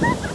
Oh,